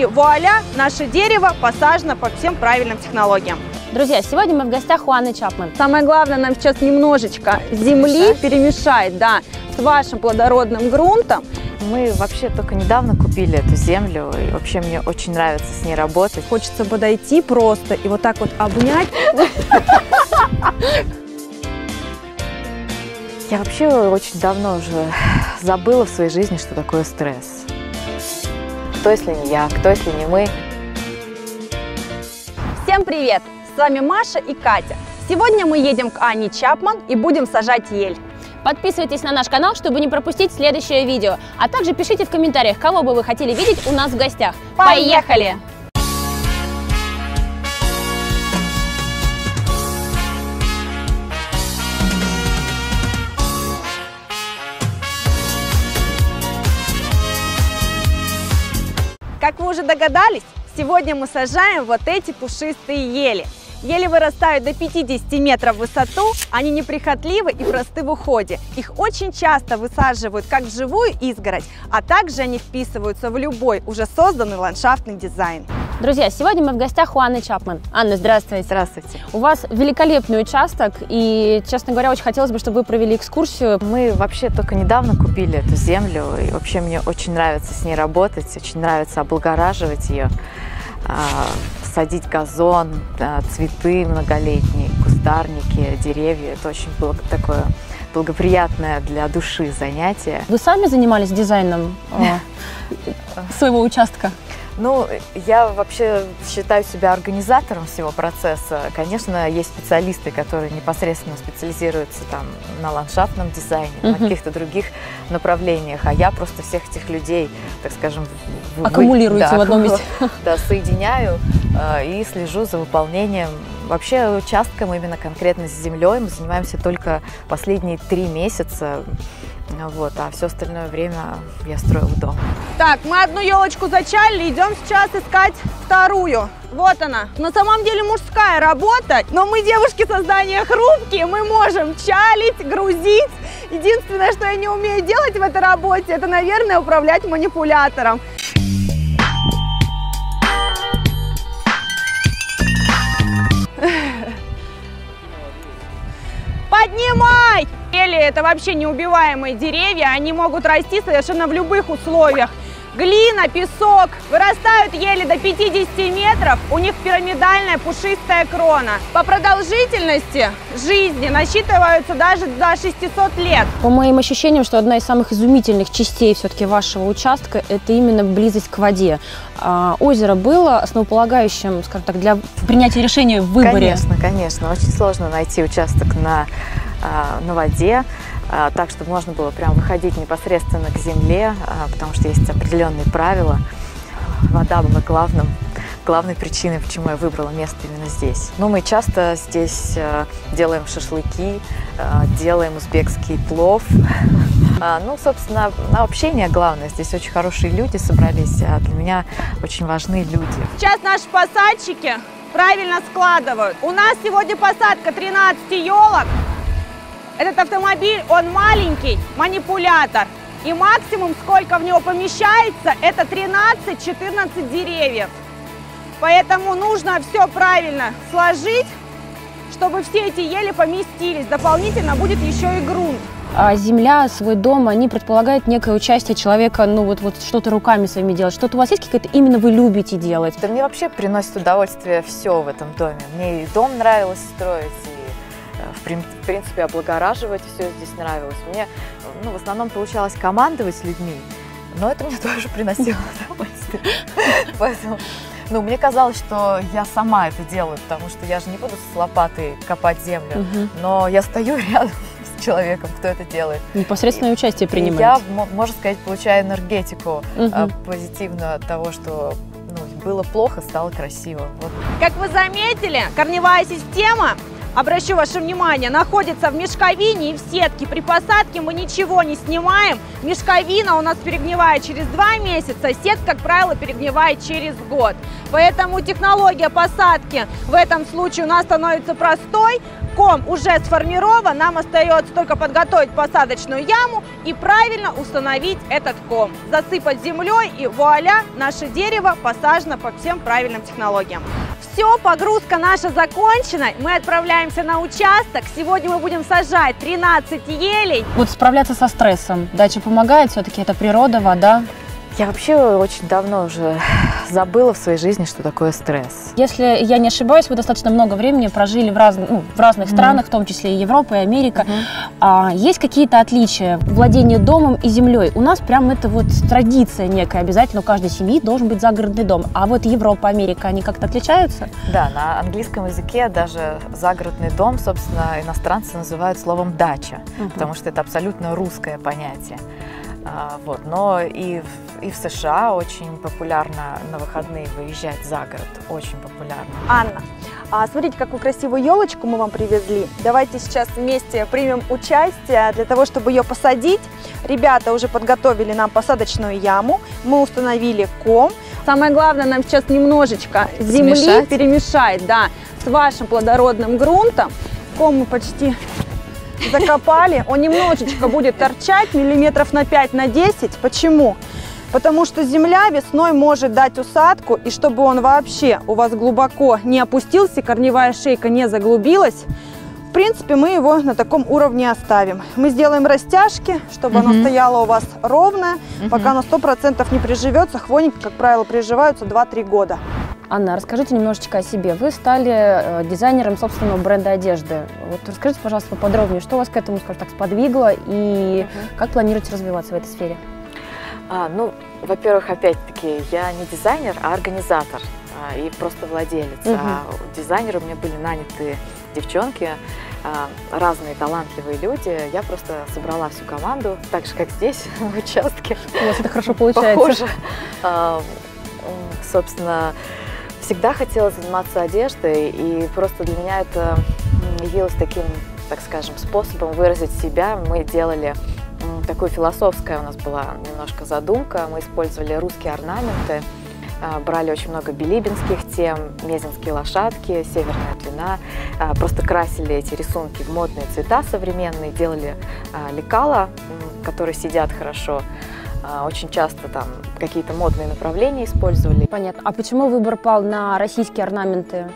и вуаля, наше дерево посажено по всем правильным технологиям. Друзья, сегодня мы в гостях у Анны Чапман. Самое главное, нам сейчас немножечко земли Перемешать? перемешать, да, с вашим плодородным грунтом. Мы вообще только недавно купили эту землю, и вообще мне очень нравится с ней работать. Хочется подойти просто и вот так вот обнять. Я вообще очень давно уже забыла в своей жизни, что такое стресс. Кто, если не я, кто, если не мы. Всем привет! С вами Маша и Катя. Сегодня мы едем к Ане Чапман и будем сажать ель. Подписывайтесь на наш канал, чтобы не пропустить следующее видео. А также пишите в комментариях, кого бы вы хотели видеть у нас в гостях. Поехали! Как вы уже догадались, сегодня мы сажаем вот эти пушистые ели. Ели вырастают до 50 метров в высоту, они неприхотливы и просты в уходе. Их очень часто высаживают как живую изгородь, а также они вписываются в любой уже созданный ландшафтный дизайн. Друзья, сегодня мы в гостях у Анны Чапман. Анна, здравствуйте. Здравствуйте. У вас великолепный участок, и, честно говоря, очень хотелось бы, чтобы вы провели экскурсию. Мы вообще только недавно купили эту землю, и вообще мне очень нравится с ней работать, очень нравится облагораживать ее, а, садить газон, цветы многолетние, кустарники, деревья. Это очень было такое благоприятное для души занятие. Вы сами занимались дизайном э, своего участка? Ну, я вообще считаю себя организатором всего процесса. Конечно, есть специалисты, которые непосредственно специализируются там на ландшафтном дизайне, на Мгм. каких-то других направлениях, а я просто всех этих людей, так скажем, в- в- Аккумулируете да, в одном месте. Да, соединяю э, и слежу за выполнением. Вообще участком именно конкретно с землей мы занимаемся только последние три месяца. Вот, а все остальное время я строю дом. Так, мы одну елочку зачали, идем сейчас искать вторую. Вот она. На самом деле мужская работа, но мы девушки создания хрупкие, мы можем чалить, грузить. Единственное, что я не умею делать в этой работе, это, наверное, управлять манипулятором. Это вообще неубиваемые деревья, они могут расти совершенно в любых условиях. Глина, песок, вырастают ели до 50 метров, у них пирамидальная пушистая крона. По продолжительности жизни насчитываются даже до 600 лет. По моим ощущениям, что одна из самых изумительных частей все-таки вашего участка – это именно близость к воде. А, озеро было основополагающим, скажем так, для принятия решения в выборе. Конечно, конечно. Очень сложно найти участок на, на воде, а, так, чтобы можно было прям выходить непосредственно к земле, а, потому что есть определенные правила. Вода была главным, главной причиной, почему я выбрала место именно здесь. Ну, мы часто здесь а, делаем шашлыки, а, делаем узбекский плов. А, Ну, собственно, на общение главное. Здесь очень хорошие люди собрались, а для меня очень важны люди. Сейчас наши посадчики правильно складывают. У нас сегодня посадка 13 елок. Этот автомобиль, он маленький, манипулятор. И максимум, сколько в него помещается, это 13-14 деревьев. Поэтому нужно все правильно сложить, чтобы все эти ели поместились. Дополнительно будет еще и грунт. А земля, свой дом, они предполагают некое участие человека, ну вот, вот что-то руками своими делать. Что-то у вас есть какое-то именно вы любите делать? Да мне вообще приносит удовольствие все в этом доме. Мне и дом нравилось строить, и в прин- в принципе облагораживать все здесь нравилось. Мне ну, в основном получалось командовать людьми, но это мне тоже приносило удовольствие. Поэтому ну, мне казалось, что я сама это делаю, потому что я же не буду с лопатой копать землю. Мгм. Но я стою рядом с человеком, кто это делает. Непосредственное участие И принимаете. я, мо- можно сказать, получаю энергетику Мгм. позитивную от того, что ну, было плохо, стало красиво. Вот Как вы заметили, корневая система обращу ваше внимание, находится в мешковине и в сетке. При посадке мы ничего не снимаем. Мешковина у нас перегнивает через два месяца, сетка, как правило, перегнивает через год. Поэтому технология посадки в этом случае у нас становится простой. Ком уже сформирован, нам остается только подготовить посадочную яму и правильно установить этот ком. Засыпать землей и вуаля, наше дерево посажено по всем правильным технологиям. Все, погрузка наша закончена. Мы отправляемся на участок. Сегодня мы будем сажать 13 елей. Вот справляться со стрессом. Дача помогает, все-таки это природа, вода. Я вообще очень давно уже забыла в своей жизни, что такое стресс. Если я не ошибаюсь, вы достаточно много времени прожили в, раз, ну, в разных mm-hmm. странах, в том числе и Европа, и Америка. Mm-hmm. А, есть какие-то отличия владения домом и землей? У нас прям это вот традиция некая. Обязательно у каждой семьи должен быть загородный дом. А вот Европа, Америка, они как-то отличаются? Да, на английском языке даже загородный дом, собственно, иностранцы называют словом дача, mm-hmm. потому что это абсолютно русское понятие. А, вот. Но и в, и в США очень популярно на выходные выезжать за город. Очень популярно. Анна, а смотрите, какую красивую елочку мы вам привезли. Давайте сейчас вместе примем участие для того, чтобы ее посадить. Ребята уже подготовили нам посадочную яму. Мы установили ком. Самое главное нам сейчас немножечко земли Смешать. перемешать да, с вашим плодородным грунтом. Ком мы почти закопали, он немножечко будет торчать, миллиметров на 5, на 10. Почему? Потому что земля весной может дать усадку, и чтобы он вообще у вас глубоко не опустился, корневая шейка не заглубилась, в принципе, мы его на таком уровне оставим. Мы сделаем растяжки, чтобы угу. оно стояло у вас ровное, угу. пока оно 100% не приживется. Хвойники, как правило, приживаются 2-3 года. Анна, расскажите немножечко о себе. Вы стали э, дизайнером собственного бренда одежды. Вот расскажите, пожалуйста, поподробнее, что вас к этому, скажем так, сподвигло и угу. как планируете развиваться в этой сфере? А, ну, во-первых, опять-таки, я не дизайнер, а организатор а, и просто владелец. Угу. А дизайнеры у меня были наняты девчонки, а, разные талантливые люди. Я просто собрала всю команду, так же, как здесь, в участке. У вас это хорошо получается. Похоже. А, собственно, всегда хотела заниматься одеждой, и просто для меня это явилось таким, так скажем, способом выразить себя. Мы делали такое философская у нас была немножко задумка. Мы использовали русские орнаменты, а, брали очень много билибинских тем, мезинские лошадки, северная длина, а, просто красили эти рисунки в модные цвета современные, делали а, лекала, которые сидят хорошо, очень часто там какие-то модные направления использовали. Понятно. А почему выбор пал на российские орнаменты?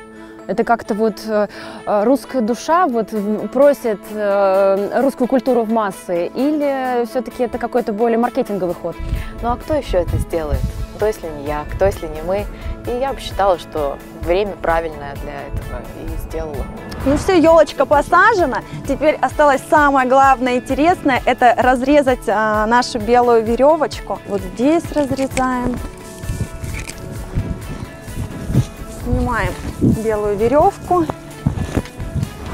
Это как-то вот э, русская душа вот просит э, русскую культуру в массы, или все-таки это какой-то более маркетинговый ход? Ну а кто еще это сделает? Кто, если не я, кто, если не мы? И я бы считала, что время правильное для этого и сделала. Ну все, елочка посажена. Теперь осталось самое главное интересное, это разрезать а, нашу белую веревочку. Вот здесь разрезаем. Снимаем белую веревку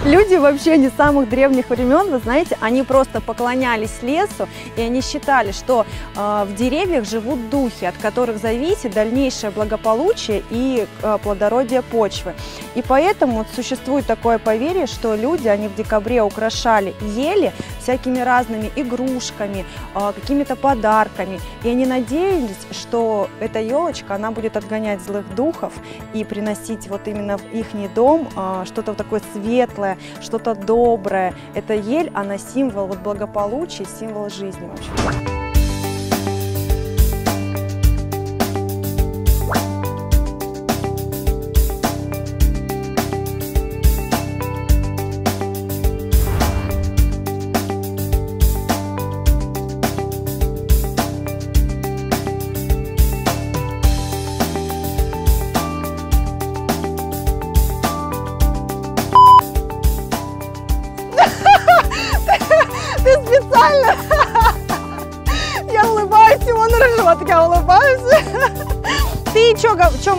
Люди вообще не самых древних времен, вы знаете, они просто поклонялись лесу, и они считали, что э, в деревьях живут духи, от которых зависит дальнейшее благополучие и э, плодородие почвы. И поэтому существует такое поверье, что люди, они в декабре украшали ели всякими разными игрушками, э, какими-то подарками, и они надеялись, что эта елочка, она будет отгонять злых духов и приносить вот именно в их дом э, что-то такое светлое, что-то доброе. Это ель, она символ вот благополучия, символ жизни вообще.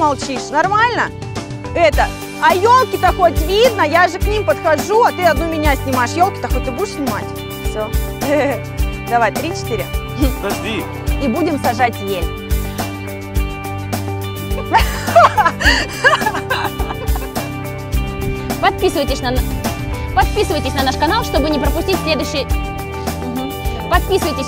молчишь? Нормально? Это, а елки-то хоть видно, я же к ним подхожу, а ты одну меня снимаешь. Елки-то хоть ты будешь снимать? Все. Давай, три-четыре. Подожди. И будем сажать ель. Подписывайтесь на, подписывайтесь на наш канал, чтобы не пропустить следующие... Подписывайтесь